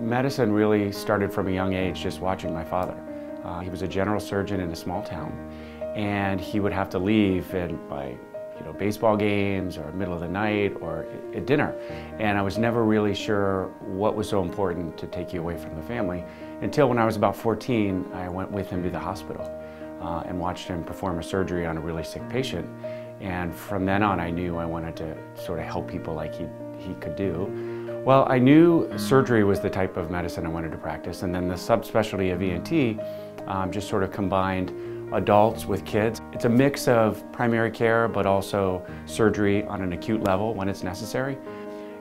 Medicine really started from a young age just watching my father. Uh, he was a general surgeon in a small town and he would have to leave and by you know, baseball games or middle of the night or at dinner. And I was never really sure what was so important to take you away from the family until when I was about 14, I went with him to the hospital uh, and watched him perform a surgery on a really sick patient. And from then on, I knew I wanted to sort of help people like he, he could do. Well, I knew surgery was the type of medicine I wanted to practice, and then the subspecialty of ENT um, just sort of combined adults with kids. It's a mix of primary care, but also surgery on an acute level when it's necessary.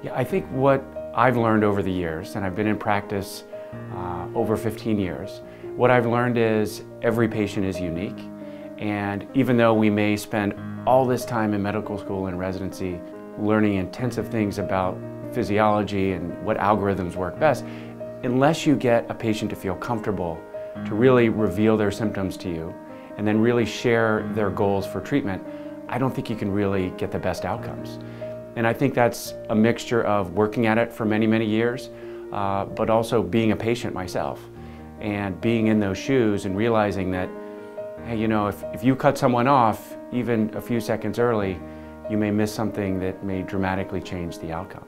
Yeah, I think what I've learned over the years, and I've been in practice uh, over 15 years, what I've learned is every patient is unique. And even though we may spend all this time in medical school and residency learning intensive things about physiology and what algorithms work best, unless you get a patient to feel comfortable to really reveal their symptoms to you and then really share their goals for treatment, I don't think you can really get the best outcomes. And I think that's a mixture of working at it for many, many years, uh, but also being a patient myself and being in those shoes and realizing that, hey, you know, if, if you cut someone off even a few seconds early, you may miss something that may dramatically change the outcome.